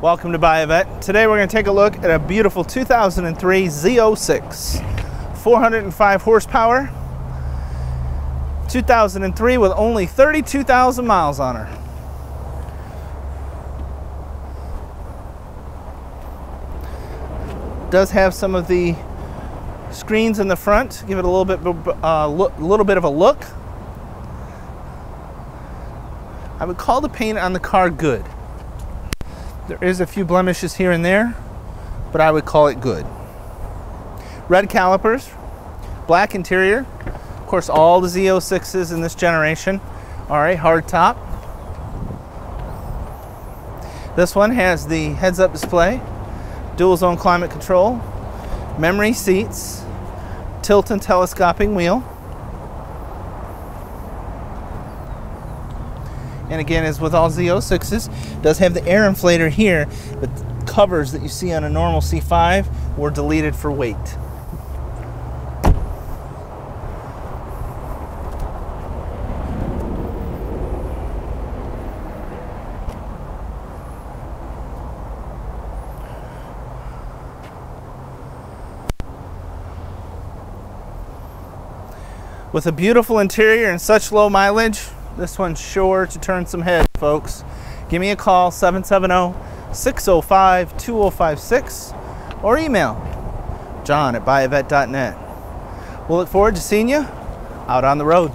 Welcome to Buy a Vette. Today we're going to take a look at a beautiful 2003 Z06. 405 horsepower. 2003 with only 32,000 miles on her. Does have some of the screens in the front, give it a little bit, uh, little bit of a look. I would call the paint on the car good. There is a few blemishes here and there, but I would call it good. Red calipers, black interior. Of course, all the Z06s in this generation are a hard top. This one has the heads-up display, dual zone climate control, memory seats, tilt and telescoping wheel. And again as with all Z06s does have the air inflator here but covers that you see on a normal C5 were deleted for weight. With a beautiful interior and such low mileage, this one's sure to turn some heads, folks. Give me a call, 770-605-2056, or email john at buyavette.net. We'll look forward to seeing you out on the road.